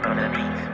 on the beat.